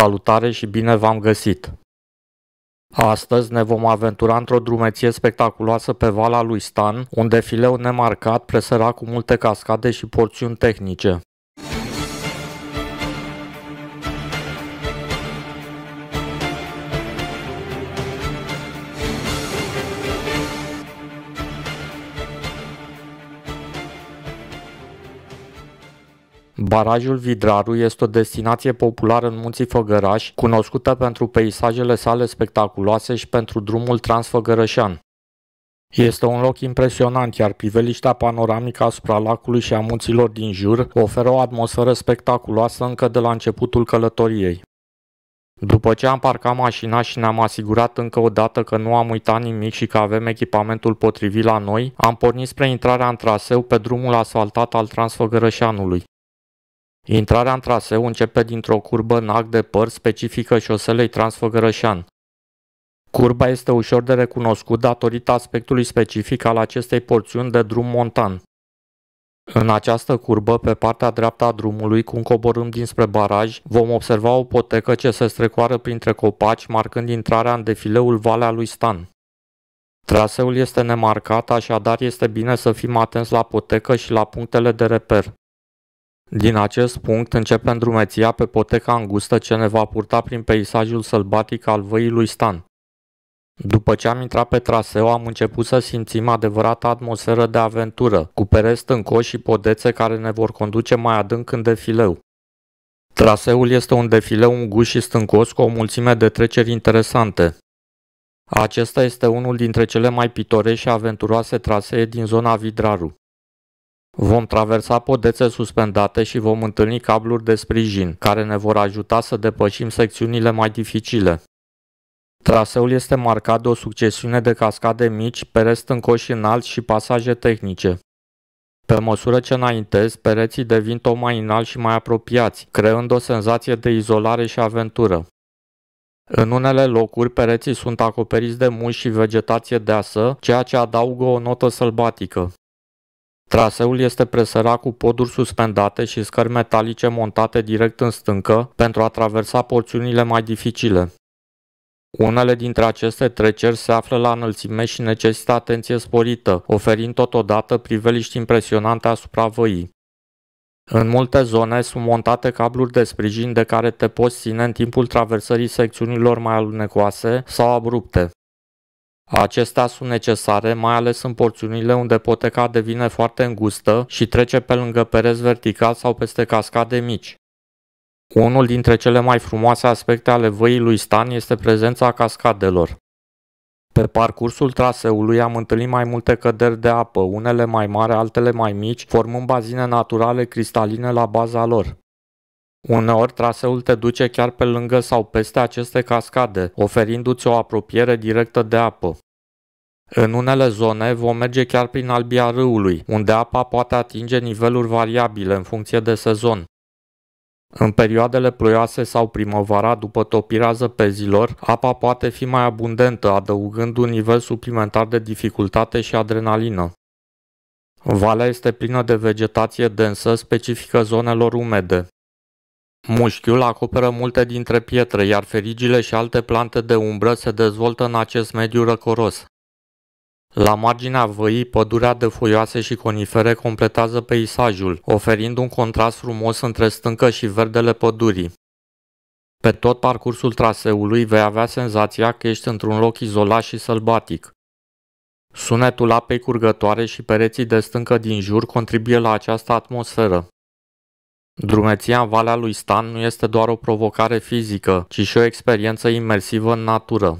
Salutare și bine v-am găsit! Astăzi ne vom aventura într-o drumeție spectaculoasă pe Vala lui Stan, un defileu nemarcat presărat cu multe cascade și porțiuni tehnice. Barajul Vidraru este o destinație populară în munții Făgăraș, cunoscută pentru peisajele sale spectaculoase și pentru drumul transfăgărășan. Este un loc impresionant, iar priveliștea panoramică asupra lacului și a munților din jur oferă o atmosferă spectaculoasă încă de la începutul călătoriei. După ce am parcat mașina și ne-am asigurat încă o dată că nu am uitat nimic și că avem echipamentul potrivit la noi, am pornit spre intrarea în traseu pe drumul asfaltat al Transfăgărășanului. Intrarea în traseu începe dintr-o curbă în act de păr specifică șoselei Transfăgărășan. Curba este ușor de recunoscut datorită aspectului specific al acestei porțiuni de drum montan. În această curbă, pe partea dreaptă a drumului, cum coborâm dinspre baraj, vom observa o potecă ce se strecoară printre copaci, marcând intrarea în defileul Valea lui Stan. Traseul este nemarcat, așadar este bine să fim atenți la potecă și la punctele de reper. Din acest punct începe îndrumeția pe poteca îngustă ce ne va purta prin peisajul sălbatic al văii lui Stan. După ce am intrat pe traseu, am început să simțim adevărata atmosferă de aventură, cu pereți stâncoși și podețe care ne vor conduce mai adânc în defileu. Traseul este un defileu îngust și stâncos cu o mulțime de treceri interesante. Acesta este unul dintre cele mai pitorești și aventuroase trasee din zona Vidraru. Vom traversa podețe suspendate și vom întâlni cabluri de sprijin, care ne vor ajuta să depășim secțiunile mai dificile. Traseul este marcat de o succesiune de cascade mici, pereți stâncoși înalți și pasaje tehnice. Pe măsură ce înaintez, pereții devin tot mai înalți și mai apropiați, creând o senzație de izolare și aventură. În unele locuri, pereții sunt acoperiți de muși și vegetație deasă, ceea ce adaugă o notă sălbatică. Traseul este presărat cu poduri suspendate și scări metalice montate direct în stâncă pentru a traversa porțiunile mai dificile. Unele dintre aceste treceri se află la înălțime și necesită atenție sporită, oferind totodată priveliști impresionante asupra văii. În multe zone sunt montate cabluri de sprijin de care te poți ține în timpul traversării secțiunilor mai alunecoase sau abrupte. Acestea sunt necesare, mai ales în porțiunile unde poteca devine foarte îngustă și trece pe lângă pereți vertical sau peste cascade mici. Unul dintre cele mai frumoase aspecte ale văii lui Stan este prezența cascadelor. Pe parcursul traseului am întâlnit mai multe căderi de apă, unele mai mari, altele mai mici, formând bazine naturale cristaline la baza lor. Uneori traseul te duce chiar pe lângă sau peste aceste cascade, oferindu-ți o apropiere directă de apă. În unele zone vom merge chiar prin albia râului, unde apa poate atinge niveluri variabile în funcție de sezon. În perioadele ploioase sau primăvara, după topirea zăpezilor, apa poate fi mai abundentă, adăugând un nivel suplimentar de dificultate și adrenalină. Valea este plină de vegetație densă specifică zonelor umede. Mușchiul acoperă multe dintre pietre, iar ferigile și alte plante de umbră se dezvoltă în acest mediu răcoros. La marginea văii, pădurea de foioase și conifere completează peisajul, oferind un contrast frumos între stâncă și verdele pădurii. Pe tot parcursul traseului vei avea senzația că ești într-un loc izolat și sălbatic. Sunetul apei curgătoare și pereții de stâncă din jur contribuie la această atmosferă. Drumeția în Valea lui Stan nu este doar o provocare fizică, ci și o experiență imersivă în natură.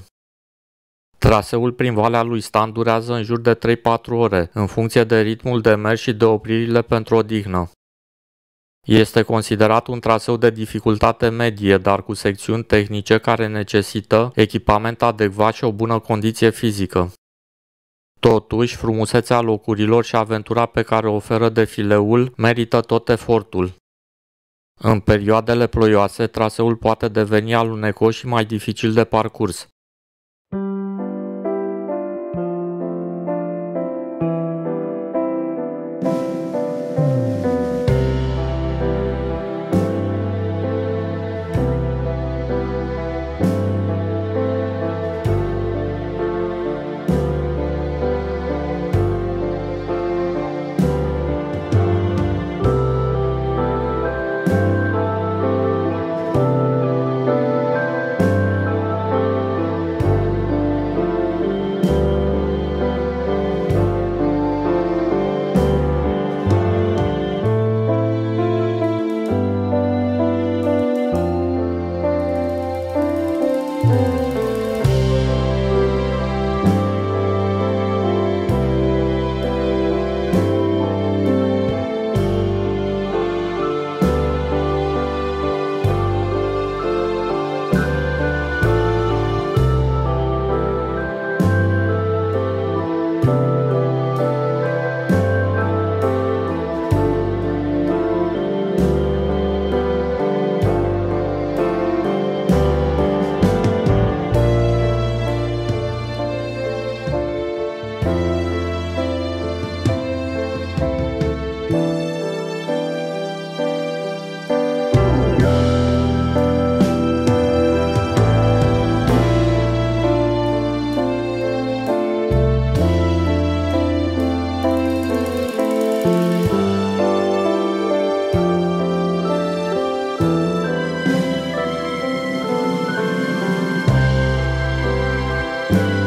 Traseul prin Valea lui Stan durează în jur de 3-4 ore, în funcție de ritmul de mers și de opririle pentru odihnă. Este considerat un traseu de dificultate medie, dar cu secțiuni tehnice care necesită echipament adecvat și o bună condiție fizică. Totuși, frumusețea locurilor și aventura pe care o oferă defileul merită tot efortul. În perioadele ploioase, traseul poate deveni alunecos și mai dificil de parcurs. Bye.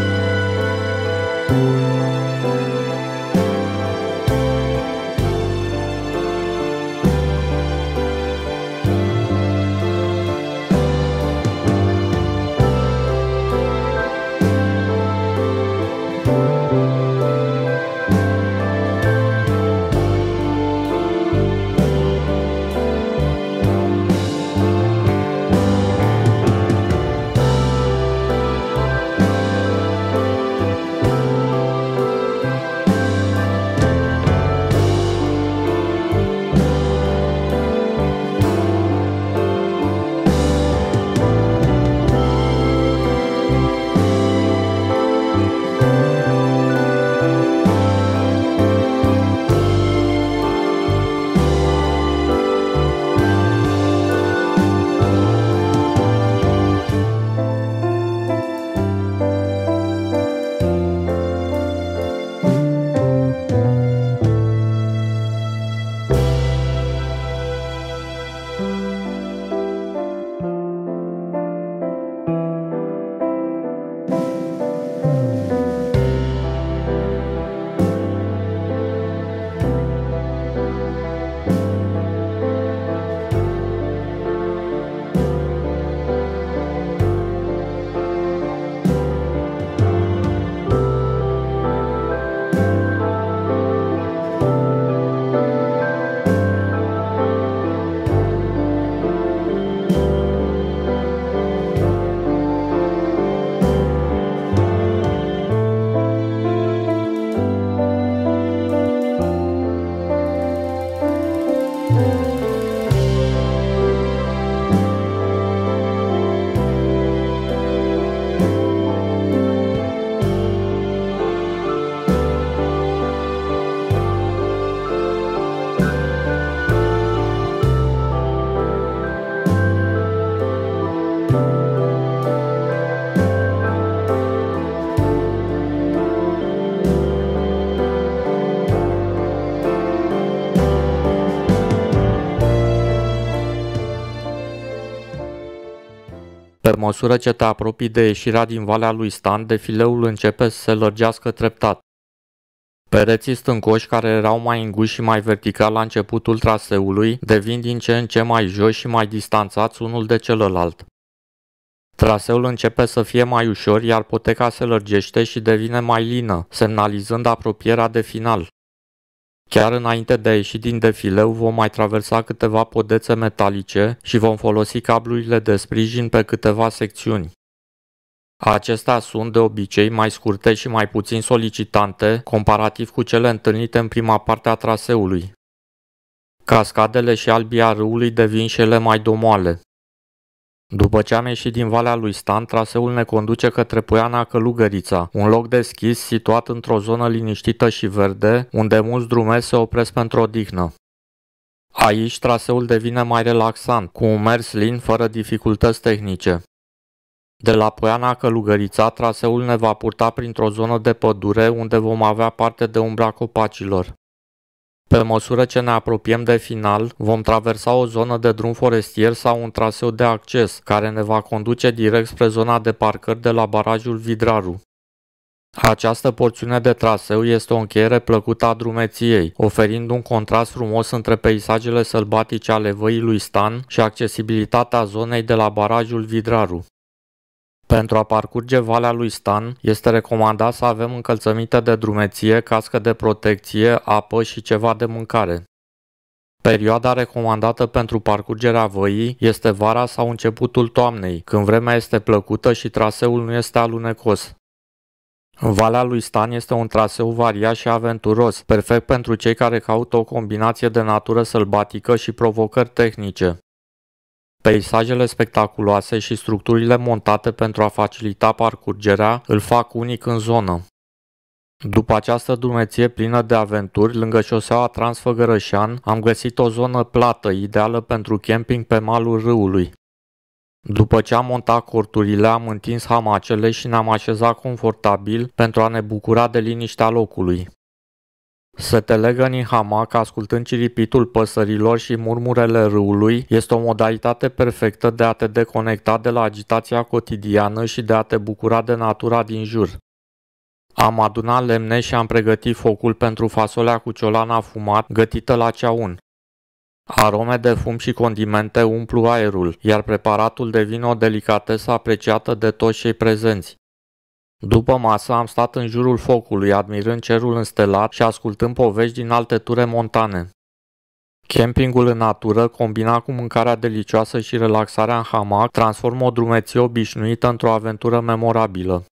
Pe măsură ce te apropii de ieșirea din Valea lui Stan, defileul începe să se lărgească treptat. Pereții stâncoși care erau mai înguși și mai vertical la începutul traseului devin din ce în ce mai jos și mai distanțați unul de celălalt. Traseul începe să fie mai ușor, iar poteca se lărgește și devine mai lină, semnalizând apropierea de final. Chiar înainte de a ieși din defileu vom mai traversa câteva podețe metalice și vom folosi cablurile de sprijin pe câteva secțiuni. Acestea sunt de obicei mai scurte și mai puțin solicitante comparativ cu cele întâlnite în prima parte a traseului. Cascadele și albia râului devin și ele mai domoale. După ce am ieșit din Valea lui Stan, traseul ne conduce către Poiana Călugărița, un loc deschis situat într-o zonă liniștită și verde, unde mulți drumeri se opresc pentru o dihnă. Aici traseul devine mai relaxant, cu un mers lin fără dificultăți tehnice. De la Poiana Călugărița, traseul ne va purta printr-o zonă de pădure unde vom avea parte de umbra copacilor. Pe măsură ce ne apropiem de final, vom traversa o zonă de drum forestier sau un traseu de acces, care ne va conduce direct spre zona de parcări de la barajul Vidraru. Această porțiune de traseu este o încheiere plăcută a drumeției, oferind un contrast frumos între peisajele sălbatice ale văii lui Stan și accesibilitatea zonei de la barajul Vidraru. Pentru a parcurge Valea lui Stan, este recomandat să avem încălțăminte de drumeție, cască de protecție, apă și ceva de mâncare. Perioada recomandată pentru parcurgerea văii este vara sau începutul toamnei, când vremea este plăcută și traseul nu este alunecos. Valea lui Stan este un traseu variat și aventuros, perfect pentru cei care caută o combinație de natură sălbatică și provocări tehnice. Peisajele spectaculoase și structurile montate pentru a facilita parcurgerea îl fac unic în zonă. După această drumeție plină de aventuri, lângă șoseaua Transfăgărășan, am găsit o zonă plată, ideală pentru camping pe malul râului. După ce am montat corturile, am întins hamacele și ne-am așezat confortabil pentru a ne bucura de liniștea locului. Să te legă în hamac ascultând ciripitul păsărilor și murmurele râului este o modalitate perfectă de a te deconecta de la agitația cotidiană și de a te bucura de natura din jur. Am adunat lemne și am pregătit focul pentru fasolea cu ciolan afumat gătită la ceaun. Arome de fum și condimente umplu aerul, iar preparatul devine o delicatesă apreciată de toți cei prezenți. După masă am stat în jurul focului, admirând cerul înstelat și ascultând povești din alte ture montane. Campingul în natură, combinat cu mâncarea delicioasă și relaxarea în hamac, transformă o drumeție obișnuită într-o aventură memorabilă.